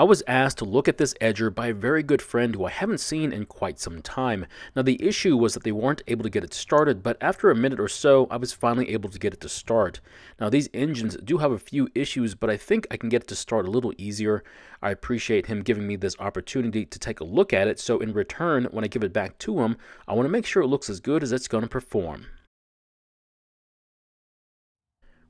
I was asked to look at this edger by a very good friend who I haven't seen in quite some time. Now the issue was that they weren't able to get it started, but after a minute or so, I was finally able to get it to start. Now these engines do have a few issues, but I think I can get it to start a little easier. I appreciate him giving me this opportunity to take a look at it, so in return, when I give it back to him, I want to make sure it looks as good as it's going to perform.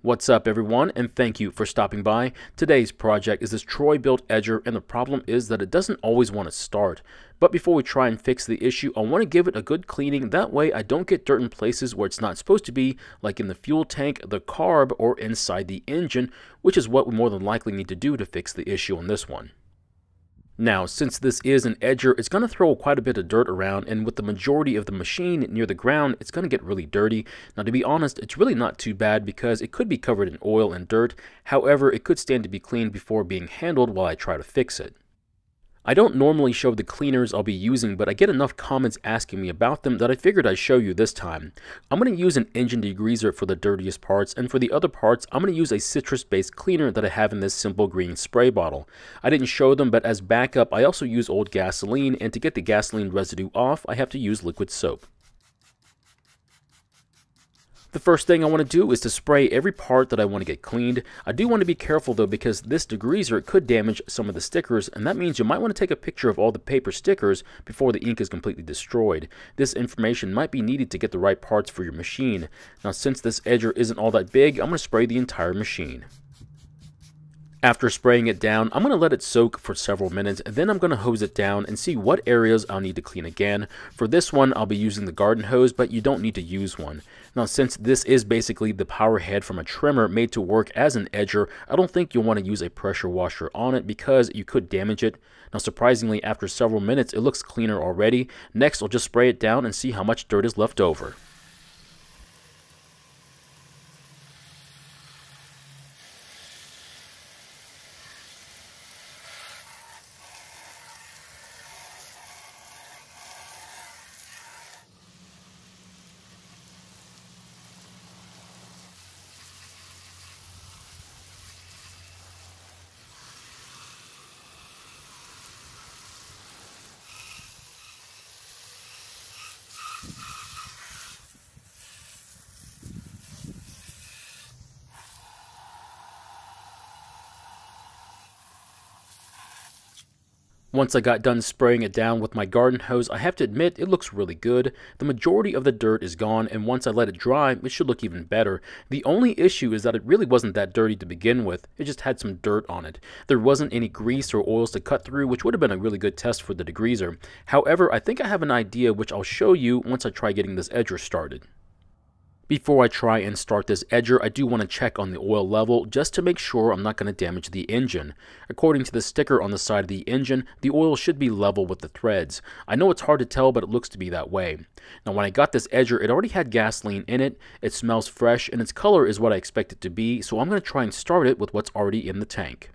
What's up everyone and thank you for stopping by. Today's project is this Troy-Bilt edger and the problem is that it doesn't always want to start. But before we try and fix the issue, I want to give it a good cleaning. That way I don't get dirt in places where it's not supposed to be, like in the fuel tank, the carb, or inside the engine, which is what we more than likely need to do to fix the issue on this one. Now, since this is an edger, it's going to throw quite a bit of dirt around, and with the majority of the machine near the ground, it's going to get really dirty. Now, to be honest, it's really not too bad because it could be covered in oil and dirt. However, it could stand to be cleaned before being handled while I try to fix it. I don't normally show the cleaners I'll be using, but I get enough comments asking me about them that I figured I'd show you this time. I'm going to use an engine degreaser for the dirtiest parts, and for the other parts, I'm going to use a citrus-based cleaner that I have in this simple green spray bottle. I didn't show them, but as backup, I also use old gasoline, and to get the gasoline residue off, I have to use liquid soap. The first thing I want to do is to spray every part that I want to get cleaned. I do want to be careful though because this degreaser could damage some of the stickers and that means you might want to take a picture of all the paper stickers before the ink is completely destroyed. This information might be needed to get the right parts for your machine. Now since this edger isn't all that big, I'm going to spray the entire machine. After spraying it down, I'm going to let it soak for several minutes, then I'm going to hose it down and see what areas I'll need to clean again. For this one, I'll be using the garden hose, but you don't need to use one. Now, since this is basically the power head from a trimmer made to work as an edger, I don't think you'll want to use a pressure washer on it because you could damage it. Now, surprisingly, after several minutes, it looks cleaner already. Next, I'll just spray it down and see how much dirt is left over. Once I got done spraying it down with my garden hose, I have to admit it looks really good. The majority of the dirt is gone and once I let it dry, it should look even better. The only issue is that it really wasn't that dirty to begin with, it just had some dirt on it. There wasn't any grease or oils to cut through, which would have been a really good test for the degreaser. However, I think I have an idea which I'll show you once I try getting this edger started. Before I try and start this edger, I do want to check on the oil level just to make sure I'm not going to damage the engine. According to the sticker on the side of the engine, the oil should be level with the threads. I know it's hard to tell, but it looks to be that way. Now when I got this edger, it already had gasoline in it, it smells fresh, and its color is what I expect it to be, so I'm going to try and start it with what's already in the tank.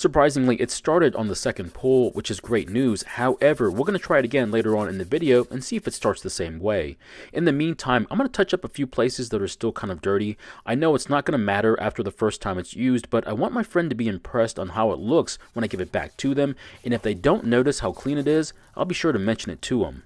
Surprisingly, it started on the second pull, which is great news. However, we're going to try it again later on in the video and see if it starts the same way. In the meantime, I'm going to touch up a few places that are still kind of dirty. I know it's not going to matter after the first time it's used, but I want my friend to be impressed on how it looks when I give it back to them, and if they don't notice how clean it is, I'll be sure to mention it to them.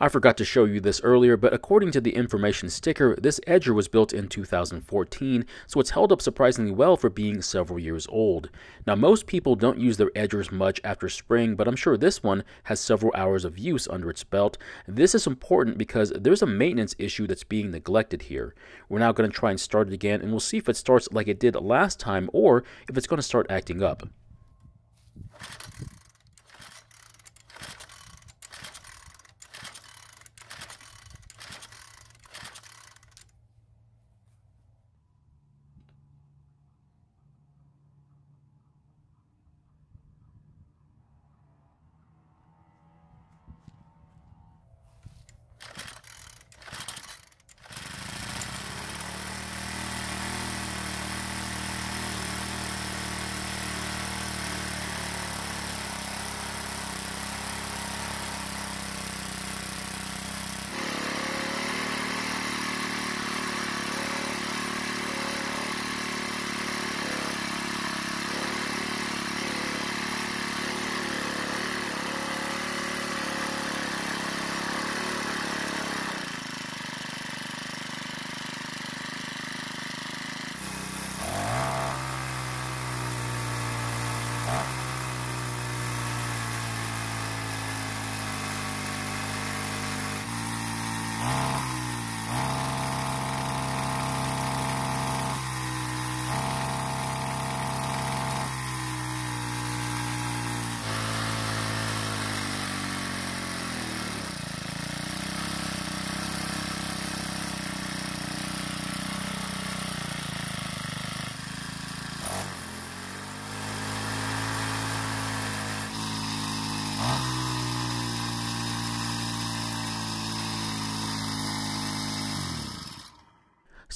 I forgot to show you this earlier, but according to the information sticker, this edger was built in 2014, so it's held up surprisingly well for being several years old. Now most people don't use their edgers much after spring, but I'm sure this one has several hours of use under its belt. This is important because there's a maintenance issue that's being neglected here. We're now going to try and start it again, and we'll see if it starts like it did last time, or if it's going to start acting up.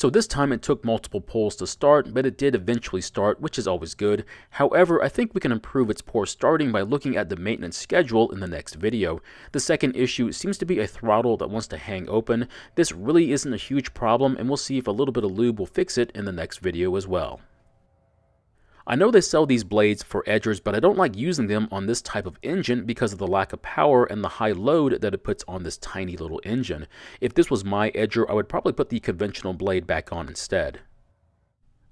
So this time it took multiple pulls to start, but it did eventually start, which is always good. However, I think we can improve its poor starting by looking at the maintenance schedule in the next video. The second issue seems to be a throttle that wants to hang open. This really isn't a huge problem, and we'll see if a little bit of lube will fix it in the next video as well. I know they sell these blades for edgers, but I don't like using them on this type of engine because of the lack of power and the high load that it puts on this tiny little engine. If this was my edger, I would probably put the conventional blade back on instead.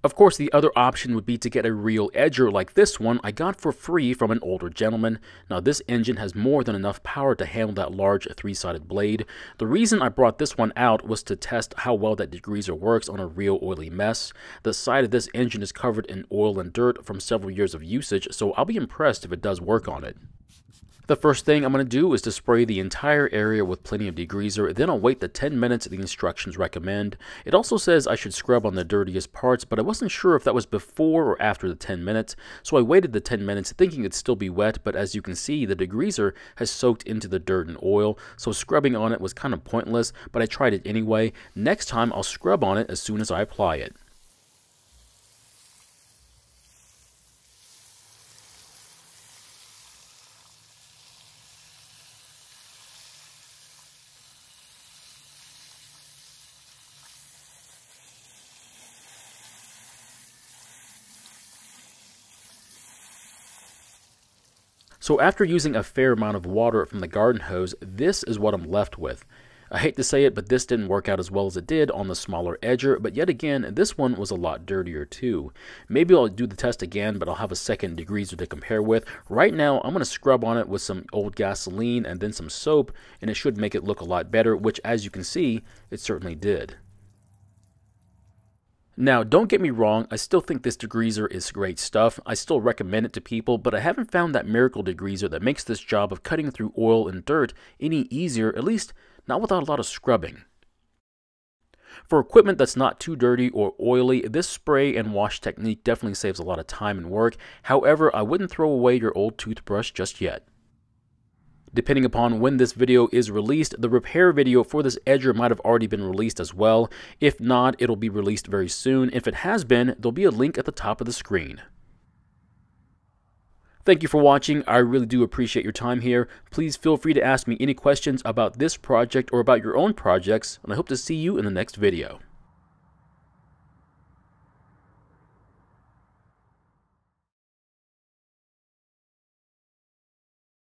Of course, the other option would be to get a real edger like this one I got for free from an older gentleman. Now this engine has more than enough power to handle that large three-sided blade. The reason I brought this one out was to test how well that degreaser works on a real oily mess. The side of this engine is covered in oil and dirt from several years of usage, so I'll be impressed if it does work on it. The first thing I'm going to do is to spray the entire area with plenty of degreaser, then I'll wait the 10 minutes the instructions recommend. It also says I should scrub on the dirtiest parts, but I wasn't sure if that was before or after the 10 minutes, so I waited the 10 minutes thinking it'd still be wet, but as you can see, the degreaser has soaked into the dirt and oil, so scrubbing on it was kind of pointless, but I tried it anyway. Next time, I'll scrub on it as soon as I apply it. So after using a fair amount of water from the garden hose, this is what I'm left with. I hate to say it, but this didn't work out as well as it did on the smaller edger, but yet again, this one was a lot dirtier too. Maybe I'll do the test again, but I'll have a second degreaser to compare with. Right now, I'm going to scrub on it with some old gasoline and then some soap, and it should make it look a lot better, which as you can see, it certainly did. Now, don't get me wrong, I still think this degreaser is great stuff. I still recommend it to people, but I haven't found that miracle degreaser that makes this job of cutting through oil and dirt any easier, at least not without a lot of scrubbing. For equipment that's not too dirty or oily, this spray and wash technique definitely saves a lot of time and work. However, I wouldn't throw away your old toothbrush just yet. Depending upon when this video is released, the repair video for this edger might have already been released as well. If not, it'll be released very soon. If it has been, there'll be a link at the top of the screen. Thank you for watching. I really do appreciate your time here. Please feel free to ask me any questions about this project or about your own projects, and I hope to see you in the next video.